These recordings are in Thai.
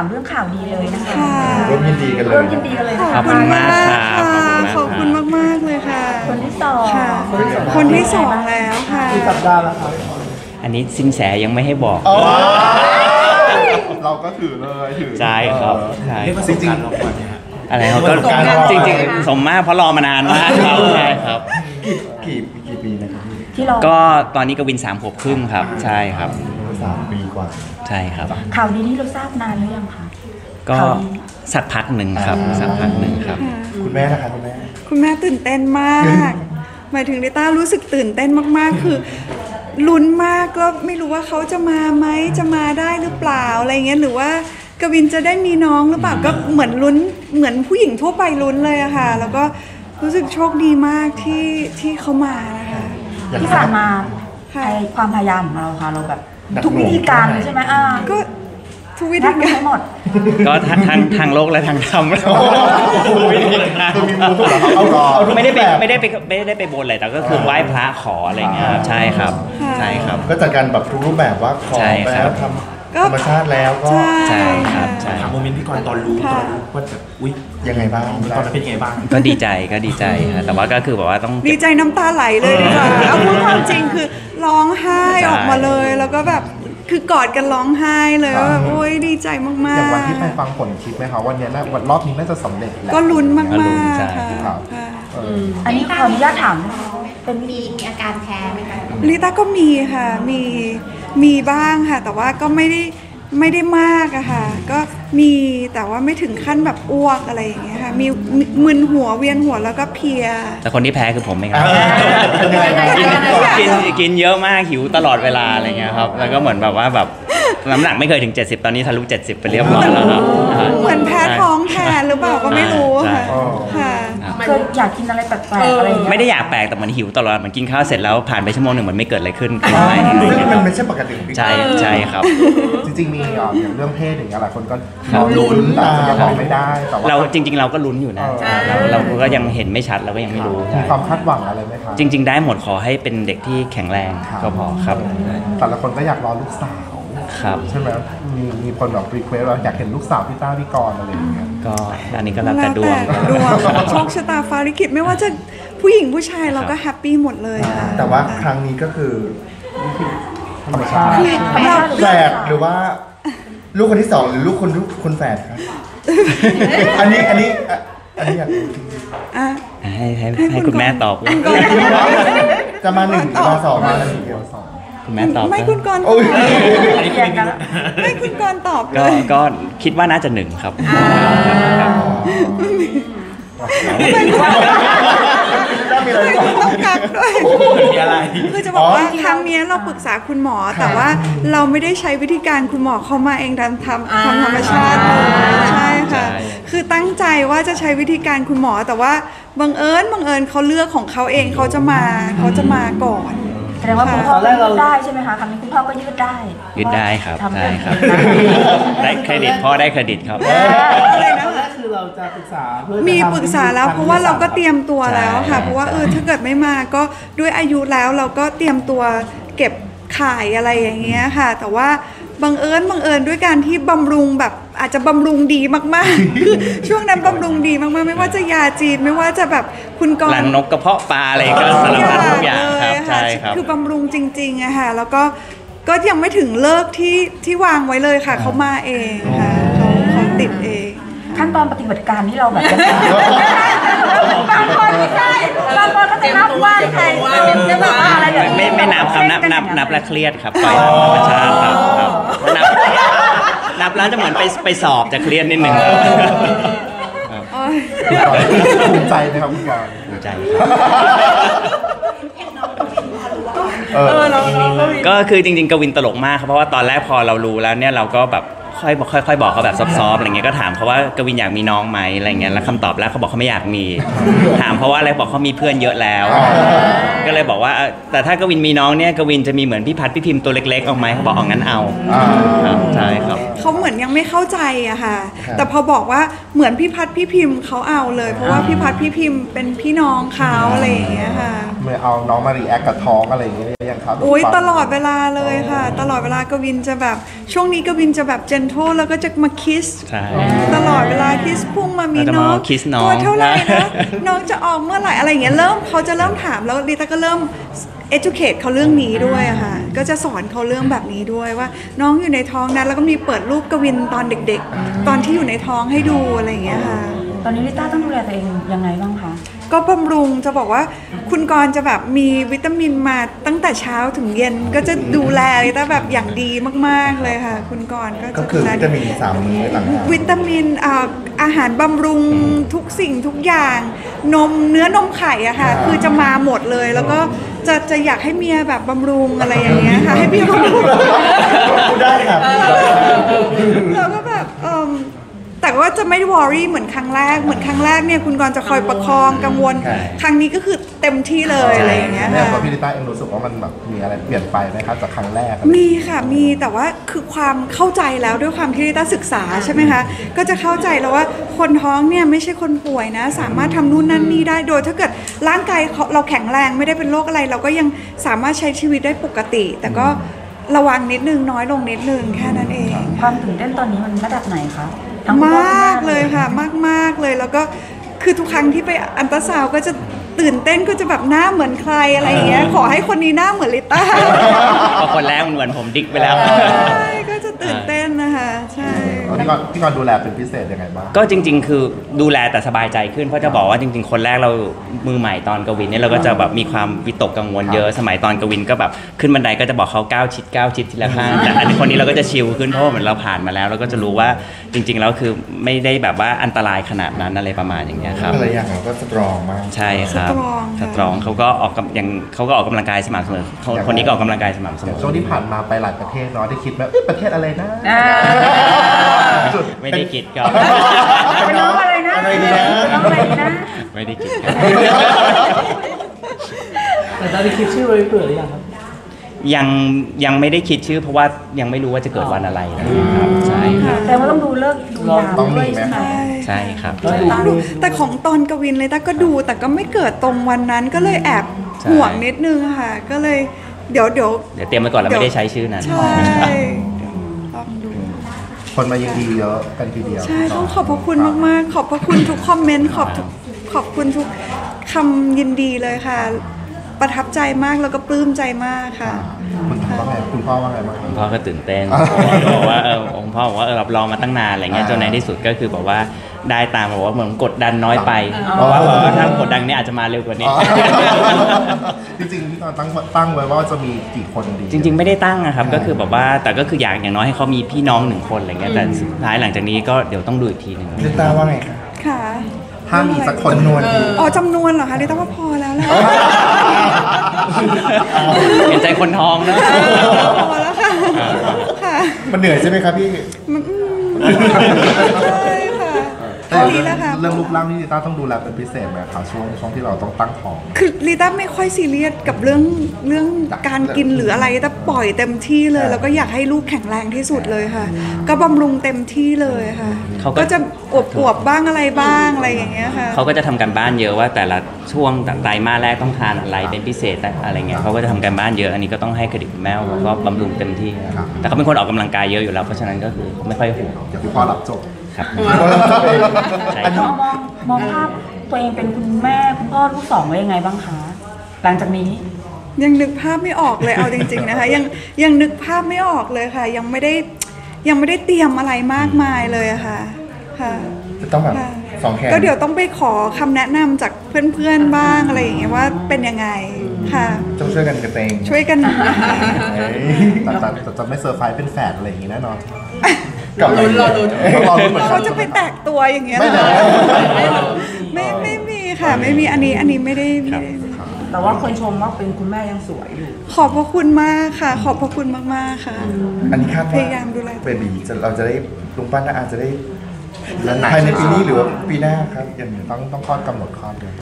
ขออนุญาตพูดถึงถามเรื่องข่าวดีเลยนะคะค่ะร่วมยินดีกันเลย ร่วมยินดีกันเลยขนะอบคะคุณมากขค่ะอบขอบคุคุณณมากมากๆเลยค่ะคนที่สองค่ะ คนที่สองแล้วค่ะที่สัปดาห์แล้วครับอันนี้สินแสยังไม่ให้บอกอ๋อเราก็ถือเลยถือ ใช่ครับเออใช่เรียกว่าจสริงงกรารรางวัลเนี่ยฮะอะไรเขาก็ประสบการณ์รอจริงๆ สมมากเพราะรอมานานมากครับใช่ครับๆกี่กี่ปีนะครับพี่ที่เราก็ตอนนี้กวินสามขวบครึ่งครับ ใช่ครับ สามปีกว่า ใช่ครับ ข่าวดีนี้เราทราบนานหรือยังคะก็ข่าวดี สักพักหนึ่งครับอ่าสักพักหนึ่งครับคุณแม่นะคะคุณแม่ คุณแม่ตื่นเต้นมาก หมายถึงลิต้ารู้สึกตื่นเต้นมากๆ คือลุ้นมากก็ไม่รู้ว่าเขาจะมาไหมจะมาได้หรือเปล่าอะไรเงี้ยหรือว่ากวินจะได้มีน้องหรือเปล่าก็เหมือนลุ้นเหมือนผู้หญิงทั่วไปลุ้นเลยอะค่ะ แล้วก็รู้สึกโชคดีมากที่ที่เขามานะคะอยากที่ผ่านมาค่ะ ไอความพยายามของเราค่ะ เราแบบหนัก ทุกวิธีการเลยใช่ไหมอ่าก็ทุกวินัธีบไม่การให้หมด ก็ทั้งทางทางโลกและทางธรรมคือมีมูลทุกเหรอเอาเอาเอาทุกไม่ได้ไปแบบไม่ได้ไปไม่ได้ไปบนอะไรแต่ก็คือไหว้พระขออะไรอย่างเงี้ยครับใช่ครับใช่ครับ ก็จัดการแบบทุกรูปแบบว่าขอใช่ครัแล้วบทำธรรมชาติแล้วก็ใช่ใช่ครับใช่ถามโมเมนต์พี่กรณ์ตอนรู้ตอนรู้ว่าแบบอุ้ยยังไงบ้างตอนนั้นเป็นยังไงบ้าง ก็ดีใจก็ดีใจฮะแต่ว่าก็คือแบบว่าต้องดีเก็บใจน้ำตาไหลเลยดีกว่าเอาพูดความจริงคือร้องไห้ใช่ ออกมาเลย แล้วก็แบบคือกอดกันร้องไห้เลยว่าแบบโอ๊ยดีใจมากๆอย่างวันที่ไปฟังผลคิดไหมคะวันเนี้ยน่าวันรอบนี้น่าจะสำเร็จแหละก็ลุ้นมากก็ลุ้นๆใช่ค่ะครับค่ะเอออันนี้ขออนุญาตถามเป็นมีมีอาการแพ้ไหมคะลิต้าก็มีค่ะมีมีบ้างค่ะ แต่ว่าก็ไม่ได้ไม่ได้มากอะค่ะ ก็มีแต่ว่าไม่ถึงขั้นแบบอ้วกอะไรอย่างเงี้ยค่ะ มีมีมึนหัวเวียนหัวแล้วก็เพลีย แต่คนที่แพ้คือผมเองครับเป็นยังไงบ้างกินกินเยอะมากหิวตลอดเวลาอะไรเงี้ยครับแล้วก็เหมือนแบบว่าแบบน้ำหนักไม่เคยถึง 70 ตอนนี้ทะลุ70 ไปเรียบร้อยแล้วครับเหมือนแพ้ท้องแทนหรือเปล่าก็ไม่รู้อะค่ะ ใช่ค่ะเคยอยากกินอะไรแปลกๆอะไรอย่างเงี้ย ไม่ได้อยากแปลกแต่เหมันหิวตลอดเหมือนกินข้าวเสร็จแล้วผ่านไปชั่วโมงหนึ่งเหมือนไม่เกิดอะไรขึ้นขึ้นไปอะไรซึ่งเงี้ยมันไม่ใช่ปกติของพี่ใช่ใช่ครับ จริงๆมีอะอย่างเรื่องเพศอย่างเงี้ยหลายคนก็ครับลุ้นแต่ยังบอกไม่ได้แต่ว่า เราจริง ๆ เราก็ลุ้นอยู่นะเออเราเราก็ยังเห็นไม่ชัดเราก็ยังไม่รู้มีความคาดหวังอะไรไหมคะจริง ๆ ได้หมดขอให้เป็นเด็กที่แข็งแรงก็พอครับ แต่ละคนก็อยากรอลูกสาว ครับ ใช่ไหมมีมีคนแบบ request เราอยากเห็นลูกสาวพี่ต้าพี่กรณ์อะไรอย่างเงี้ยก็อันนี้ก็แล้วแต่ดวง แล้วแต่ดวงโชคชะตาฟ้าลิขิตไม่ว่าจะผู้หญิงผู้ชายเราก็ happy หมดเลยค่ะแต่ว่าครั้งนี้ก็คือธรรมชาติเราแฝดหรือว่า ลูกคนที่สองหรือลูกคนลูกคนแฝดครับ อันนี้อันนี้อะอันนี้อยากรู้จริงอะ ให้ให้ให้ให้คุคุณณแม่ก่อน ตอบๆจะมาหนึ่งหรือมาสองมาหนึ่งเดียวสอง คุณแม่ตอบไม่คุณกรณ์ตโอ้อบยอันนี้แยกกันละไม่คุณกรณ์ตอบเลก็ยก็คิดว่าน่าจะหนึ่งครับครับได้มีอะไรก่อนต้องกักด้วย มีอะไร คือจะบอกว่าครั้งเนี้ยเราปรึกษาคุณหมอแต่ว่าเราไม่ได้ใช้วิธีการคุณหมอเข้ามาเองทำทำทำธรรมชาติเลยใช่ค่ะ คือตั้งใจว่าจะใช้วิธีการคุณหมอแต่ว่าบังเอิญบังเอิญเขาเลือกของเขาเองเขาจะมาเขาจะมาก่อน แสดงว่าคุณพ่อก็ยืดได้ใช่ไหมคะคำนี้คุณพ่อก็ยืดได้ยืดได้ครับทำได้เต็มครับที่นะได้เครดิตพ่อได้เครดิตครับ อะไรนะตอนแรกคือเราจะปรึกษาเพื่อจะมีทำปรึกษาแล้วเพราะว่าเราก็เตรียมตัวแล้วค่ะ ใช่ เพราะว่าใช่เออถ้าเกิดไม่มาก็ด้วยอายุแล้วเราก็เตรียมตัวเก็บขายอะไรอย่างเงี้ยค่ะ แต่ว่าบังเอิญบังเอิญด้วยการที่บำรุงแบบ อาจจะบำรุงดีมากๆ คือช่วงนั้นบำรุงดีมากๆ ไม่ว่าจะยาจีนไม่ว่าจะแบบคุณกรหลังณ์นกกระเพาะปลาอะไรก็สารพัดทุกอย่างครับเลยใช่ครับคือบำรุงจริงๆอะค่ะแล้วก็ก็ยังไม่ถึงเลิกที่ที่วางไว้เลยค่ะเขามาเองค่ะเขาเขาติดเอง ขั้นตอนปฏิบัติการที่เราแบบจะบางคนไม่ใช่บางคนก็จะนับว่าใครจะแบบว่าอะไรแบบไม่ไม่นับครับนับนับนับแล้วเครียดครับปล่อยตามธรรมชาติครับครับนับ นับแล้วจะเหมือนไปไปสอบจะเครียดนิดหนึ่งครับครับโอ๊ยภูมิใจไหมครับคุณกรณ์ภูมิใจครับเออก็คือจริงๆกวินตลกมากครับเพราะว่าตอนแรกพอเรารู้แล้วเนี่ยเราก็แบบ ค่อยค่อยค่อยบอกเขาแบบ soft ๆอะไรเงี้ยก็ถามเขาว่ากวินอยากมีน้องไหมอะไรเงี้ยแล้วคำตอบแรกเขาบอกเขาไม่อยากมี ถามเพราะว่าอะไรบอกเขามีเพื่อนเยอะแล้ว ก็เลยบอกว่าเอ่อแต่ถ้ากวินมีน้องเนี่ยกวินจะมีเหมือนพี่พัดพี่พิมพ์ตัวเล็กๆเอาไหมเขาบอกเอางั้นเอาอ่าครับใช่ครับเขาเขาเหมือนยังไม่เข้าใจอะค่ะครับแต่พอบอกว่าเหมือนพี่พัดพี่พิมพ์เขาเอาเลย เพราะว่าพี่พัดพี่พิมพ์เป็นพี่น้องเขาอะไรอย่างเงี้ยค่ะ เมื่อเอาน้องมา react กับท้องอะไรอย่างเงี้ยยังครับโอ้ยตลอดเวลาเลยค่ะ ตลอดเวลากวินจะแบบช่วงนี้กวินจะแบบเจนโทแล้วก็จะมาคิสใช่ ตลอดเวลาคิสพุ่งมามีเราจะน้มาอง kiss น้อง ตัวเท่าไหร่นะน้องจะออกเมื่อไหร่อะไรอย่างเงี้ยเริ่มเขาจะเริ่มถามแล้วลิต้าก็เริ่ม educate เขาเรื่องนี้ด้วยอะค่ะก็จะสอนเขาเรื่องแบบนี้ด้วยว่า น้องอยู่ในท้องนะแล้วก็มีเปิดรูปกวินตอนเด็ก ๆ ตอนที่อยู่ในท้องให้ดูอะไรอย่างเงี้ยค่ะ ตอนนี้ลิต้าต้องดูแลตัวเองยังไงบ้างคะ ก็บำรุงจะบอกว่าคุณกรณ์จะแบบมีวิตามินมาตั้งแต่เช้าถึงเย็นก็จะดูแลลิต้าแบบอย่างดีมากๆเลยค่ะ คุณกรณ์ก็ก็จะคือดูแลวิตามินสามมื้อหลังจากวิตามินอ่าอาหารบำรุงทุกสิ่งทุกอย่าง นมเนื้อนมไข่อะค่ะ คือจะมาหมดเลย แล้วก็จะจะอยากให้เมียแบบบำรุงอะไรอย่างเงี้ยค่ะ ให้เมียบำรุง พูดได้ครับแล้วก็แบบเอิ่ม แต่ว่าจะไม่วอรี่เหมือนครั้งแรก เหมือนครั้งแรกเนี่ยคุณกรณ์จะคอยประคองกังวล ใช่ ครั้งนี้ก็คือเต็มที่เลยอะไรอย่างเงี้ยเนี่ยค่ะ พอพี่ลิต้าเองรู้สึกว่ามันแบบมีอะไรเปลี่ยนไปไหมครับจากครั้งแรกอะมีค่ะมีแต่ว่าคือความเข้าใจแล้วด้วยความที่ลิต้าศึกษาใช่ไหมคะก็จะเข้าใจแล้วว่าคนท้องเนี่ยไม่ใช่คนป่วยนะ สามารถทำนู่นนั่นนี่ได้โดย ถ้าเกิดร่างกายเราแข็งแรงไม่ได้เป็นโรคอะไร เราก็ยังสามารถใช้ชีวิตได้ปกติ แต่ก็ระวังนิดนึงน้อยลงนิดนึงแค่นั้นเอง ความตื่นเต้นตอนนี้มันระดับไหนคะ ทั้งมคุณพ่อคุณแากเลยค่ะมากมากๆเลยแล้วก็คือทุกครั้งที่ไปอัลตราซาวด์ก็จะตื่นเต้นก็จะแบบหน้าเหมือนใครอะไรอย่างเงี้ยขอให้คนนี้หน้าเหมือนริต้าเพราะคนแรกมันเหมือนผมดิกไปแล้ว ใช่ก็จะตื่นเต้นนะคะใช่ พี่กรณ์พี่กรณ์ดูแลเป็นพิเศษยังไงบ้างก็จริง ๆ คือดูแลแต่สบายใจขึ้นเพราะจะบอกว่าจริง ๆ คนแรกเรามือใหม่ตอนกวินเนี่ยเราก็จะแบบมีความวิตกกังวลเยอะสมัยตอนกวินก็แบบขึ้นบันไดก็จะบอกเขาก้าวชิดก้าวชิดทีละข้างแต่อันนี้คนนี้เราก็จะ chill ขึ้นเพราะว่าเหมือนเราผ่านมาแล้ว เราก็จะรู้ว่าจริง ๆ แล้วคือไม่ได้แบบว่าอันตรายขนาดนั้นอะไรประมาณอย่างเงี้ยครับ อะไรอย่างเราก็สตรองมาก ใช่ครับสตรองค่ะ สตรองเขาก็ออกกำยังเขาก็ออกกำลังกายสม่ำเสมอคนคนนี้ก็ออกกำลังกายสม่ำเสมอย่างอช่วงที่ผ่านมาไปหลายประเทศเนาะได้คิดไหมเอ๊ะประเทศอะไรนะ อ่า ไม่ได้คิดครับเป็นน้องอะไรนะอะไรดีนะเป็นน้องอะไรดีนะไม่ได้คิดครับแต่ตอนนี้คิดชื่อไว้เผื่อหรือยังครับยังยังไม่ได้คิดชื่อเพราะว่ายังไม่รู้ว่าจะเกิดวันอะไรนะครับใช่ครับแต่ว่าต้องดูเลิกษ์ดูยามต้องมีด้วยไหมใช่ไหมใช่ครับแล้วใช่ดูดูแต่ของตอนกวินเลยต้าก็ดูแต่ก็ไม่เกิดตรงวันนั้นก็เลยแอบใช่ห่วงนิดนึงค่ะ ก็เลยเดี๋ยวเดี๋ยวเดี๋ยวเตรียมไว้ก่อนเราไม่ได้ใช้ชื่อนั้นใช่ลองดู คนมายินดีเยอะกันทีเดียวใช่ต้องขอบพระคุณมากๆ ขอบพระคุณทุกคอมเมนต์ขอบทุกขอบคุณทุกคำยินดีเลยค่ะ ประทับใจมากแล้วก็ปลื้มใจมากค่ะ คุณพ่อว่าไงคุณพ่อว่าไงบ้าง คุณพ่อก็ตื่นเต้นอ่าบอกว่าเออคุณพ่อบอกว่าเออเรารอมาตั้งนานอะไรเงี้ยอ่าจนในที่สุดก็คือบอกว่าได้ตามบอกว่าเหมือนกดดันน้อยไปอ๋อเพราะว่าบอกว่าถ้ากดดันเนี้อาจจะมาเร็วกว่านี้ อ๋อจริงๆพี่กรณ์ตั้งตั้งไว้ว่าจะมีกี่คนดี จริง ๆ ไม่ได้ตั้งนะครับก็คือแบบว่าแต่ก็คืออยากอย่างน้อยให้เขามีพี่น้องหนึ่งคนอะไรเงี้ยแต่สุดท้ายหลังจากนี้ก็เดี๋ยวต้องดูอีกทีหนึ่ง ลิต้าว่าไงคะค่ะ ถ้ามีสักคนนวลดีอ๋อจำนวนเหรอคะดิต้าว่าพอแล้วแหละเห็นใจคนท้องนะ พอแล้วค่ะ ค่ะมันเหนื่อยใช่ไหมครับพี่ มันอืม ใช่ค่ะพแต่อเรื่นี้แล้วค่ะองรูปร่างนี่ลิต้าต้องดูแลเป็นพิเศษไหมครับช่วงช่วงที่เราต้องตั้งท้อง คือลิต้าไม่ค่อยซีเรียสกับเรื่องเรื่องการกินหรืออะไรแต่ปล่อยเต็มที่เลย แล้วก็อยากให้ลูกแข็งแรงที่สุดเลยค่ะ ก็บำรุงเต็มที่เลยค่ะเขาก็ก็จะอวบอวบๆบ้างอะไรบ้างอะไรอย่างเงี้ยค่ะเขาก็จะทำการบ้านเยอะว่าแต่ละช่วงไตรมาสแรกต้องทานอะไรเป็นพิเศษอะไรเงี้ยเขาก็จะทำการบ้านเยอะอันนี้ก็ต้องให้เครดิตคุณแม่ว่าก็บำรุงเต็มที่ครับแต่เขาเป็นคนออกกำลังกายเยอะอยู่แล้วเพราะฉะนั้นก็คือไม่ค่อยห่วงเดี๋ยวพี่พ่อรับจบ ครับใช่อันมนี้องมองมองภาพตัวเองเป็นคุณแม่คุณพ่อลูกสองไว้ยังไงบ้างคะหลังจากนี้ ยังนึกภาพไม่ออกเลยเอาจริง ๆนะคะ ยังยังนึกภาพไม่ออกเลยค่ะ ยังไม่ได้ยังไม่ได้เตรียมอะไรมากมายเลยอะค่ะค่ะ จะต้องแบบค่ะสองแขนก็เดี๋ยวต้องไปขอคำแนะนำจากเพื่อนๆบ้างอะไรอย่างเงี้ยว่าเป็นยังไงค่ะ ต้องช่วยกันกระเตงช่วยกันเฮ้ยแต่แต่แต่จะไม่เซอร์ไพรส์เป็นแฝดอะไรอย่างงี้แน่นอน กับรอลุ้นรอลุ้นเหมือนกัเขาน จะไปแตกตัวอย่างเงี้ยไม่เหรเลอยไม่ไม่มีค่ะ ไม่มีอันนี้อันนี้ไม่ได้ไม่ได้แต่ว่าคนชมว่าเป็นคุณแม่ยังสวยอยู่ ขอบพระคุณมากค่ะ ขอบพระคุณมากๆค่ะ อันนี้คาดพว่ายายามดูแล เบบีจะเราจะได้ลุงป้าน้าอาจจะได้ภายในปีนี้หรือว่าปีหน้าครับอย่างต้องต้องคลอดกำหนดคลอดเลย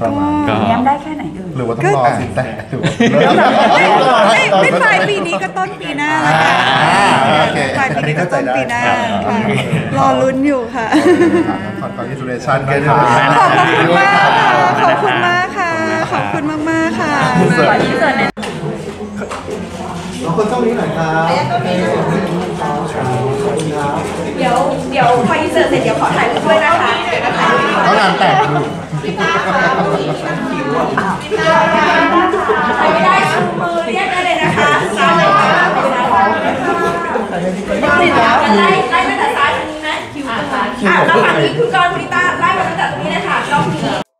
ประมาณก็แง้มได้แค่ไหนเอ่ยหรือว่าต้องรอสิแต่หรือว่าไม่ไม่ปลายปีนี้ก็ต้นปีหน้าแล้วกันอ่าโอเคปลายปีนี้ก็ต้นปีหน้าครับค่ะรอลุ้นอยู่ค่ะขอขออินสปิเรชันกันขอบคุณมากขอบคุณมากค่ะ ขอบคุณมากค่ะขอบคุณมากๆค่ะขอที่เสิร์ในเราคนเจ้านี้หน่อยครับเดี๋ยวเดี๋ยวพออินเสิร์ตเสร็จเดี๋ยวขอถ่ายรูปด้วยนะคะเขางานแต่งดูใครไม่ได้ชูมือเรียกได้เลยนะคะซ้ายเลยค่ะไปซ้ายค่ะติดแล้วไล่ไล่ตั้งแต่ซ้ายทางนี้ไหมคิวอะแล้วฝั่งนี้คือกรคุณลิต้า